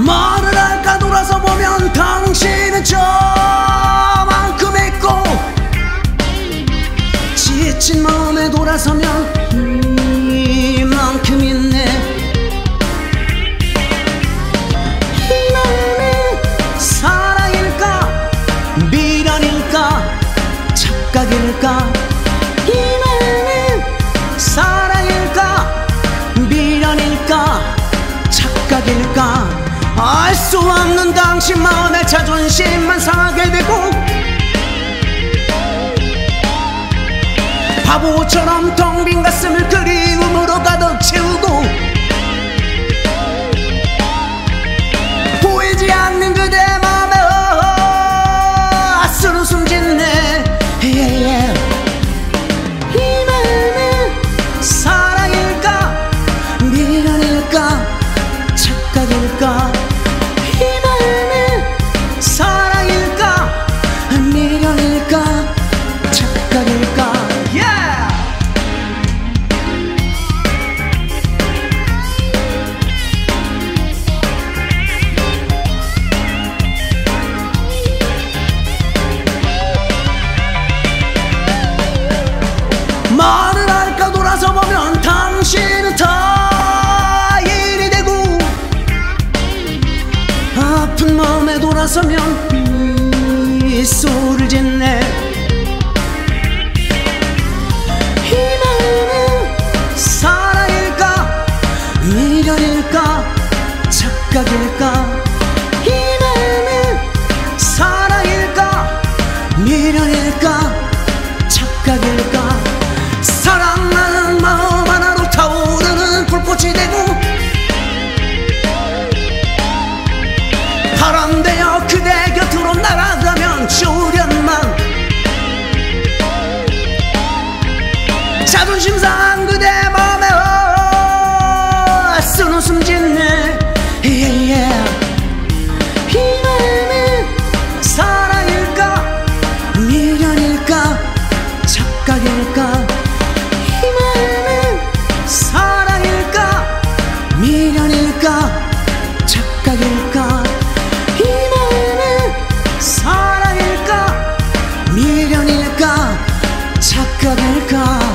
말을 할까 돌아서 보면 당신은 저만큼 있고 지친 마음에 돌아서면 이만큼 있네. 나는 사랑일까? 미련일까? 착각일까? 없는 당신 마음의 자존심만 상하게 되고 바보처럼 텅 빈 가슴을 그리움으로 가득 채우고 보이지 않는 그대 맘에 아스로 숨짓네. Yeah. 이 마음은 사랑일까? 미련일까? 착각일까 말을 할까 돌아서 보면 당신은 타인이 되고 아픈 마음에 돌아서면 미소를 짓네 떠들까?